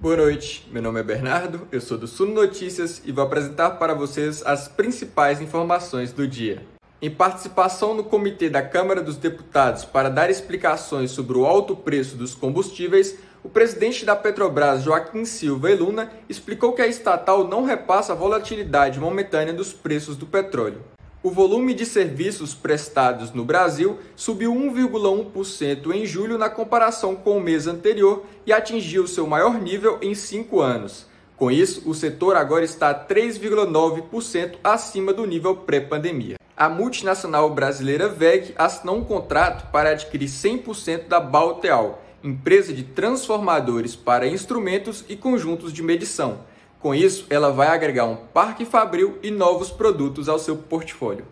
Boa noite, meu nome é Bernardo, eu sou do Suno Notícias e vou apresentar para vocês as principais informações do dia. Em participação no Comitê da Câmara dos Deputados para dar explicações sobre o alto preço dos combustíveis, o presidente da Petrobras, Joaquim Silva Eluna, explicou que a estatal não repassa a volatilidade momentânea dos preços do petróleo. O volume de serviços prestados no Brasil subiu 1,1% em julho na comparação com o mês anterior e atingiu seu maior nível em cinco anos. Com isso, o setor agora está 3,9% acima do nível pré-pandemia. A multinacional brasileira VEG assinou um contrato para adquirir 100% da Balteal, empresa de transformadores para instrumentos e conjuntos de medição com isso, ela vai agregar um parque fabril e novos produtos ao seu portfólio.